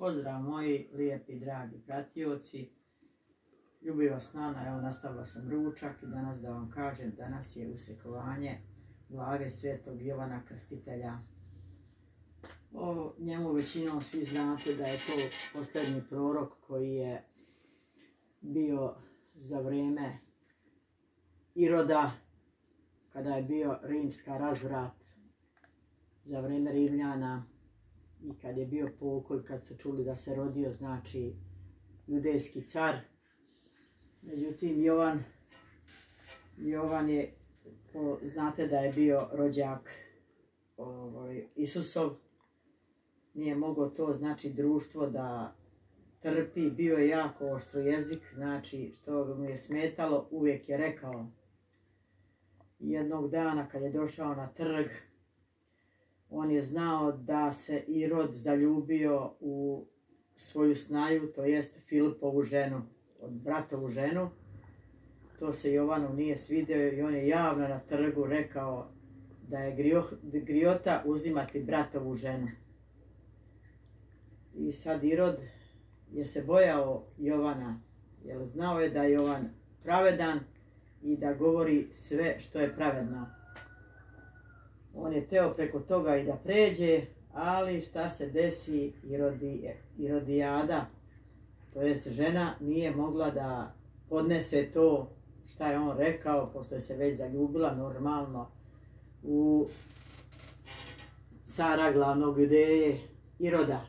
Pozdrav moji lijepi, dragi pratioci. Ljubi vas Nana, evo nastavila sam ručak i danas da vam kažem, danas je usekovanje glave svetog Jovana Krstitelja. O njemu većinom svi znate da je to posljednji prorok koji je bio za vrijeme Iroda, kada je bio rimska razvrat, za vrijeme Rimljana, i kad je bio pokolj, kad su čuli da se rodio, znači, judejski car. Međutim, Jovan, Jovan je, znate da je bio rođak ovaj, Isusov, nije mogao to, znači, društvo da trpi, bio je jako oštro jezik, znači, što mu je smetalo, uvijek je rekao. Jednog dana kad je došao na trg, on je znao da se Irod zaljubio u svoju snaju, to jest Filipovu ženu, od bratovu ženu. To se Jovanu nije svidio i on je javno na trgu rekao da je griota uzimati bratovu ženu. I sad Irod je se bojao Jovana, jer znao je da je Jovan pravedan i da govori sve što je pravedno. On je teo preko toga i da pređe, ali šta se desi, Irodijada, to jest žena, nije mogla da podnese to šta je on rekao, pošto je se već zaljubila normalno u cara glavnog judeje Iroda.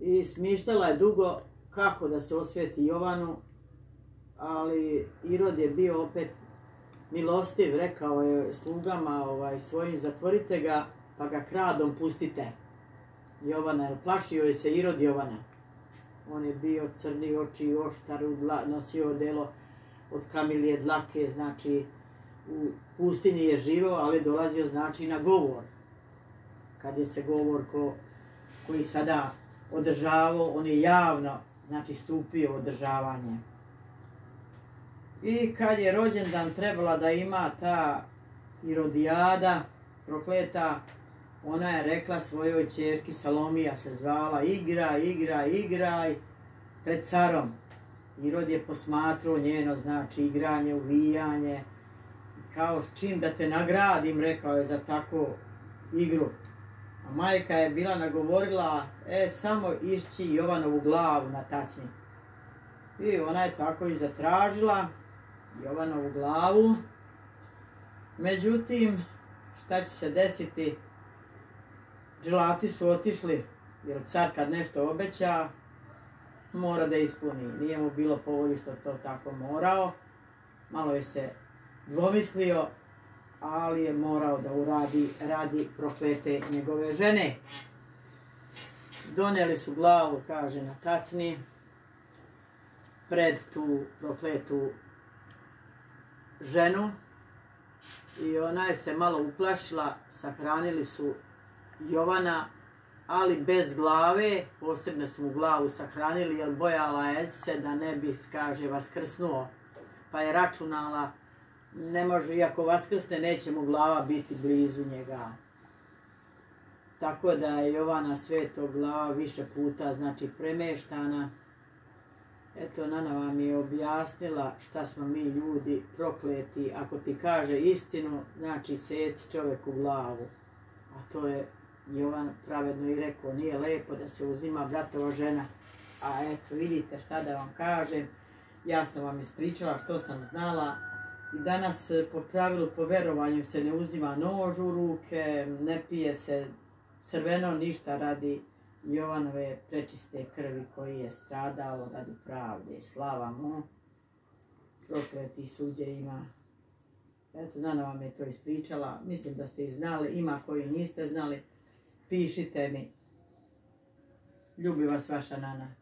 I smišljala je dugo kako da se osvijeti Jovanu, ali Irod je bio opet milostiv, rekao je slugama ovaj, svojim, zatvorite ga, pa ga kradom pustite. Jovana, plašio je se Irod Jovana. On je bio crni oči, oštar, nosio delo od kamilije dlake, znači u pustinji je živo, ali dolazio znači na govor. Kad je se govor ko, koji sada održavao, on je javno znači stupio održavanje. I kad je rođendan trebala da ima ta Irodijada, prokleta, ona je rekla svojoj čerki, Salomija se zvala, igraj, igraj, igraj pred carom. Irod je posmatrao njeno, znači igranje, uvijanje, kao čim da te nagradim, rekao je za takvu igru. A majka je bila nagovorila, e, samo išći Jovanovu glavu na tacni. I ona je tako i zatražila, Jovanovu glavu. Međutim, šta će se desiti? Dželati su otišli, jer car kad nešto obeća, mora da ispuni. Nije mu bilo povolji što to tako morao. Malo je se dvomislio, ali je morao da uradi radi profete njegove žene. Donijeli su glavu, kaže na tacni, pred tu prokletu ženu i ona je se malo uplašila, sahranili su Jovana, ali bez glave, posebno su mu glavu sahranili jer bojala je se da ne bi, kaže, vaskrsnuo. Pa je računala, ne može, iako vaskrsne, neće mu glava biti blizu njega. Tako da je Jovana svetog glava više puta, znači, premeštana Eto, Nana vam je objasnila šta smo mi ljudi prokleti. Ako ti kaže istinu, znači seci u glavu. A to je Jovan pravedno i rekao, nije lepo da se uzima bratova žena. A eto, vidite šta da vam kažem. Ja sam vam ispričala što sam znala. I danas po pravilu, po verovanju se ne uzima nož u ruke, ne pije se crveno ništa radi Jovanove prečiste krvi koji je stradao radi pravde. Slava mu, prokleti ima. Eto, Nana vam je to ispričala. Mislim da ste i znali, ima koji niste znali. Pišite mi. Ljubi vas vaša Nana.